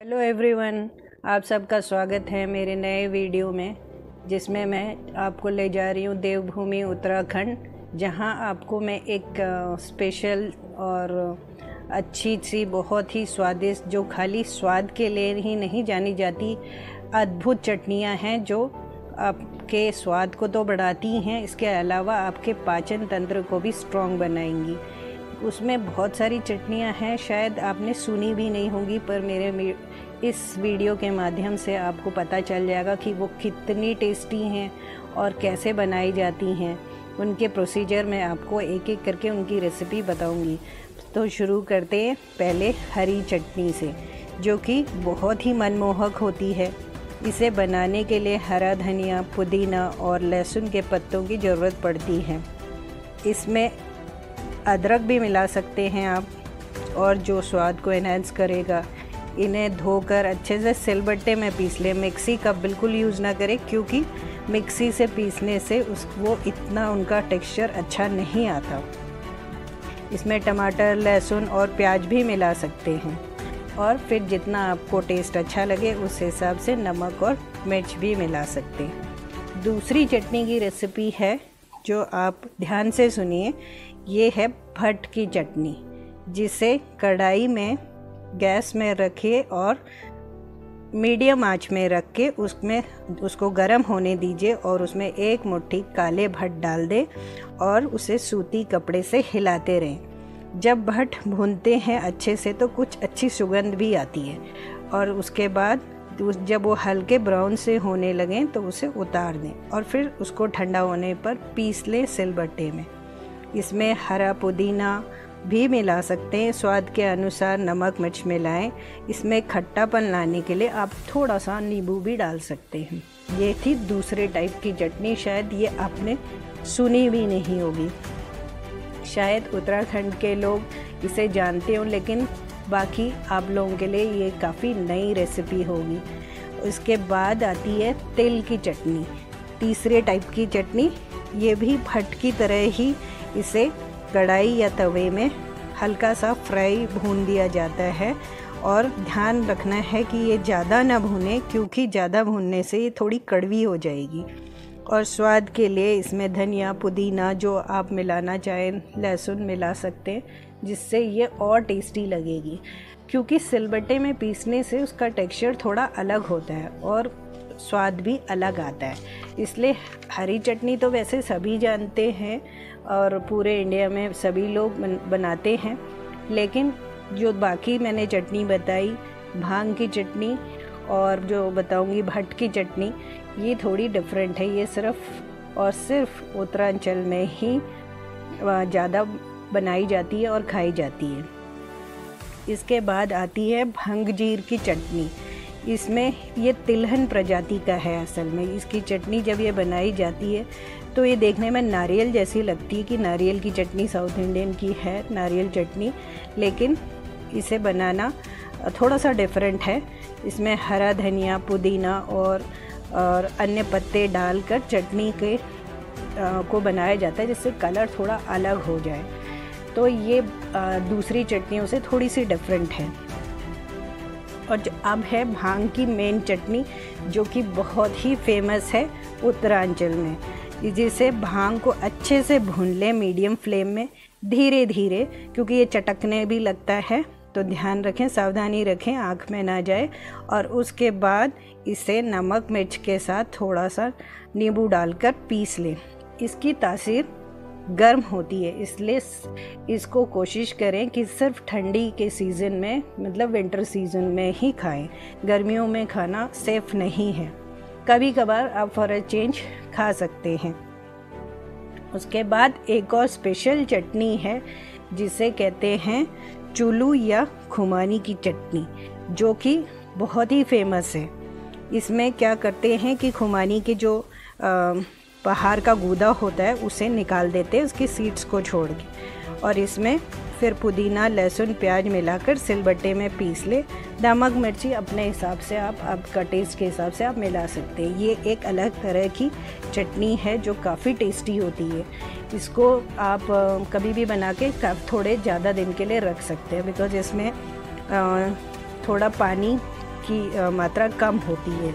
Hello everyone, आप सबका स्वागत है मेरे नए वीडियो में, जिसमें मैं आपको ले जा रही हूँ देवभूमि उत्तराखंड, जहाँ आपको मैं एक स्पेशल और अच्छी सी, बहुत ही स्वादिष्ट, जो खाली स्वाद के लिए ही नहीं जानी जाती, अद्भुत चटनियाँ हैं, जो आपके स्वाद को तो बढ़ाती हैं, इसके अलावा आपके पाचन तंत्र को भी स्ट्रॉन्ग बनाएँगी। उसमें बहुत सारी चटनियाँ हैं, शायद आपने सुनी भी नहीं होंगी, पर मेरे इस वीडियो के माध्यम से आपको पता चल जाएगा कि वो कितनी टेस्टी हैं और कैसे बनाई जाती हैं। उनके प्रोसीजर मैं आपको एक एक करके उनकी रेसिपी बताऊँगी। तो शुरू करते हैं पहले हरी चटनी से, जो कि बहुत ही मनमोहक होती है। इसे बनाने के लिए हरा धनिया, पुदीना और लहसुन के पत्तों की ज़रूरत पड़ती है। इसमें अदरक भी मिला सकते हैं आप, और जो स्वाद को एनहेंस करेगा, इन्हें धोकर अच्छे से सिलबट्टे में पीस लें। मिक्सी का बिल्कुल यूज़ ना करें, क्योंकि मिक्सी से पीसने से उस, वो इतना उनका टेक्सचर अच्छा नहीं आता। इसमें टमाटर, लहसुन और प्याज भी मिला सकते हैं, और फिर जितना आपको टेस्ट अच्छा लगे, उस हिसाब से नमक और मिर्च भी मिला सकते हैं। दूसरी चटनी की रेसिपी है, जो आप ध्यान से सुनिए। ये है भट्ट की चटनी, जिसे कढ़ाई में, गैस में रखिए और मीडियम आँच में रख के उसमें, उसको गर्म होने दीजिए और उसमें एक मुट्ठी काले भट्ट डाल दें और उसे सूती कपड़े से हिलाते रहें। जब भट्ट भूनते हैं अच्छे से तो कुछ अच्छी सुगंध भी आती है और उसके बाद जब वो हल्के ब्राउन से होने लगें तो उसे उतार दें और फिर उसको ठंडा होने पर पीस लें सिलबट्टे में। इसमें हरा पुदीना भी मिला सकते हैं। स्वाद के अनुसार नमक, मिर्च मिलाएँ। इसमें खट्टापन लाने के लिए आप थोड़ा सा नींबू भी डाल सकते हैं। ये थी दूसरे टाइप की चटनी। शायद ये आपने सुनी भी नहीं होगी। शायद उत्तराखंड के लोग इसे जानते हो, लेकिन बाकी आप लोगों के लिए ये काफ़ी नई रेसिपी होगी। उसके बाद आती है तिल की चटनी। तीसरे टाइप की चटनी। ये भी भट्ट की तरह ही इसे कढ़ाई या तवे में हल्का सा फ्राई भून दिया जाता है। और ध्यान रखना है कि ये ज़्यादा ना भूने, क्योंकि ज़्यादा भूनने से ये थोड़ी कड़वी हो जाएगी। और स्वाद के लिए इसमें धनिया, पुदीना, जो आप मिलाना चाहें, लहसुन मिला सकते हैं, जिससे ये और टेस्टी लगेगी। क्योंकि सिलबट्टे में पीसने से उसका टेक्सचर थोड़ा अलग होता है और स्वाद भी अलग आता है। इसलिए हरी चटनी तो वैसे सभी जानते हैं और पूरे इंडिया में सभी लोग बनाते हैं। लेकिन जो बाकी मैंने चटनी बताई, भाँग की चटनी और जो बताऊँगी भट्ट की चटनी, ये थोड़ी डिफरेंट है। ये सिर्फ़ और सिर्फ़ उत्तरांचल में ही ज़्यादा बनाई जाती है और खाई जाती है। इसके बाद आती है भंग जीर की चटनी। इसमें ये तिलहन प्रजाति का है असल में। इसकी चटनी जब ये बनाई जाती है तो ये देखने में नारियल जैसी लगती है कि नारियल की चटनी साउथ इंडियन की है नारियल चटनी। लेकिन इसे बनाना थोड़ा सा डिफरेंट है। इसमें हरा धनिया पुदीना और और अन्य पत्ते डालकर चटनी के आ, को बनाया जाता है जिससे कलर थोड़ा अलग हो जाए। तो ये आ, दूसरी चटनियों से थोड़ी सी डिफरेंट है। और जो अब है भाँग की मेन चटनी, जो कि बहुत ही फ़ेमस है उत्तरांचल में। जिसे भाँग को अच्छे से भून लें मीडियम फ्लेम में धीरे धीरे क्योंकि ये चटकने भी लगता है तो ध्यान रखें, सावधानी रखें, आँख में ना जाए। और उसके बाद इसे नमक मिर्च के साथ थोड़ा सा नींबू डालकर पीस लें। इसकी तासीर गर्म होती है, इसलिए इसको कोशिश करें कि सिर्फ़ ठंडी के सीज़न में मतलब विंटर सीज़न में ही खाएँ। गर्मियों में खाना सेफ़ नहीं है। कभी कभार आप फॉर चेंज खा सकते हैं। उसके बाद एक और स्पेशल चटनी है, जिसे कहते हैं चुलू या खुमानी की चटनी, जो कि बहुत ही फ़ेमस है। इसमें क्या करते हैं कि खुमानी के जो पहाड़ का गूदा होता है, उसे निकाल देते हैं, उसकी सीड्स को छोड़ के। और इसमें फिर पुदीना, लहसुन, प्याज मिलाकर सिलबट्टे में पीस ले। नमक, मिर्ची अपने हिसाब से आप आपका टेस्ट के हिसाब से आप मिला सकते हैं। ये एक अलग तरह की चटनी है, जो काफ़ी टेस्टी होती है। इसको आप कभी भी बना के थोड़े ज़्यादा दिन के लिए रख सकते हैं बिकॉज़ इसमें थोड़ा पानी की मात्रा कम होती है।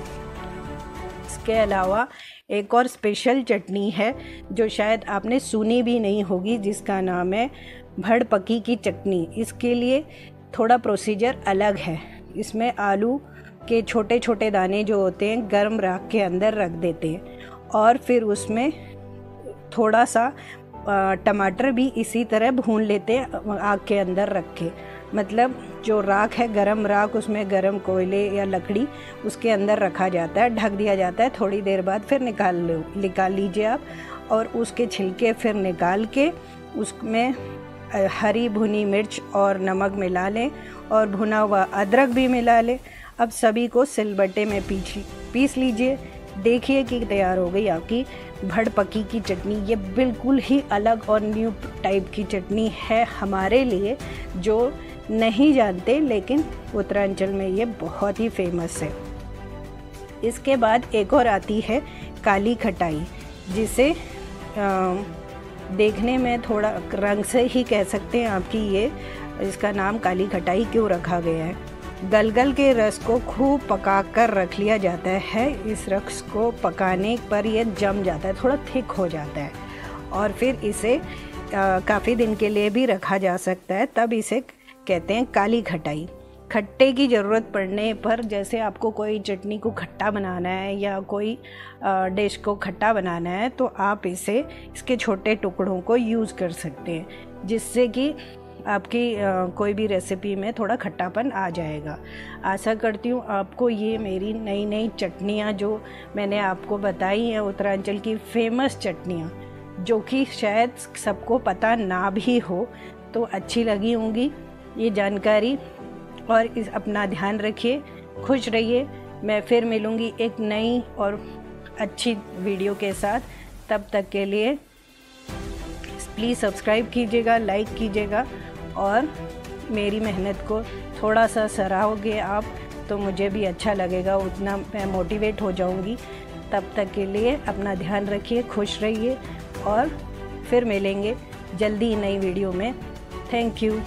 इसके अलावा एक और स्पेशल चटनी है, जो शायद आपने सुनी भी नहीं होगी, जिसका नाम है भड़ पकी की चटनी। इसके लिए थोड़ा प्रोसीजर अलग है। इसमें आलू के छोटे छोटे दाने जो होते हैं, गर्म राख के अंदर रख देते हैं। और फिर उसमें थोड़ा सा टमाटर भी इसी तरह भून लेते हैं, आग के अंदर रख के। मतलब जो राख है, गरम राख, उसमें गरम कोयले या लकड़ी उसके अंदर रखा जाता है, ढक दिया जाता है, थोड़ी देर बाद फिर निकाल लो, निकाल लीजिए आप और उसके छिलके फिर निकाल के उसमें हरी भुनी मिर्च और नमक मिला लें और भुना हुआ अदरक भी मिला लें। अब सभी को सिलबट्टे में पीस पीस लीजिए। देखिए कि तैयार हो गई आपकी भड़ पकी की चटनी। ये बिल्कुल ही अलग और न्यू टाइप की चटनी है हमारे लिए जो नहीं जानते लेकिन उत्तरांचल में ये बहुत ही फ़ेमस है। इसके बाद एक और आती है काली खटाई जिसे आ, देखने में थोड़ा रंग से ही कह सकते हैं आपकी ये इसका नाम काली खटाई क्यों रखा गया है। गलगल के रस को खूब पका कर रख लिया जाता है। इस रस को पकाने पर यह जम जाता है, थोड़ा थिक हो जाता है। और फिर इसे काफ़ी दिन के लिए भी रखा जा सकता है। तब इसे कहते हैं काली खटाई। खट्टे की ज़रूरत पड़ने पर जैसे आपको कोई चटनी को खट्टा बनाना है या कोई डिश को खट्टा बनाना है तो आप इसे, इसके छोटे टुकड़ों को यूज़ कर सकते हैं। जिससे कि आपकी कोई भी रेसिपी में थोड़ा खट्टापन आ जाएगा। आशा करती हूँ आपको ये मेरी नई नई चटनियाँ जो मैंने आपको बताई हैं, उत्तरांचल की फ़ेमस चटनियाँ, जो कि शायद सबको पता ना भी हो तो अच्छी लगी होंगी ये जानकारी। और इस, अपना ध्यान रखिए, खुश रहिए। मैं फिर मिलूँगी एक नई और अच्छी वीडियो के साथ। तब तक के लिए प्लीज़ सब्सक्राइब कीजिएगा लाइक कीजिएगा और मेरी मेहनत को थोड़ा सा सराहोगे आप तो मुझे भी अच्छा लगेगा, उतना मैं मोटिवेट हो जाऊँगी। तब तक के लिए अपना ध्यान रखिए, खुश रहिए और फिर मिलेंगे जल्दी नई वीडियो में। Thank you